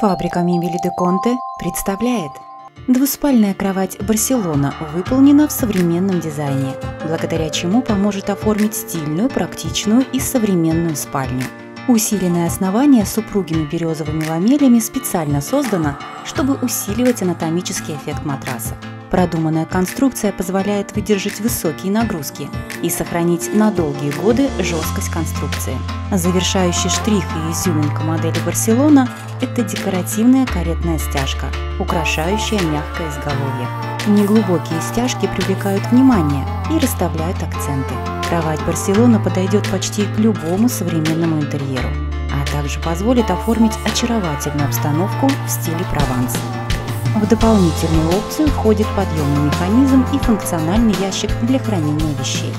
Фабрика мебели де Конте представляет Двуспальная кровать «Барселона» выполнена в современном дизайне, благодаря чему поможет оформить стильную, практичную и современную спальню. Усиленное основание с упругими березовыми ламелями специально создано, чтобы усиливать анатомический эффект матраса. Продуманная конструкция позволяет выдержать высокие нагрузки и сохранить на долгие годы жесткость конструкции. Завершающий штрих и изюминка модели «Барселона» – это декоративная каретная стяжка, украшающая мягкое изголовье. Неглубокие стяжки привлекают внимание и расставляют акценты. Кровать «Барселона» подойдет почти к любому современному интерьеру, а также позволит оформить очаровательную обстановку в стиле Прованс. В дополнительную опцию входит подъемный механизм и функциональный ящик для хранения вещей.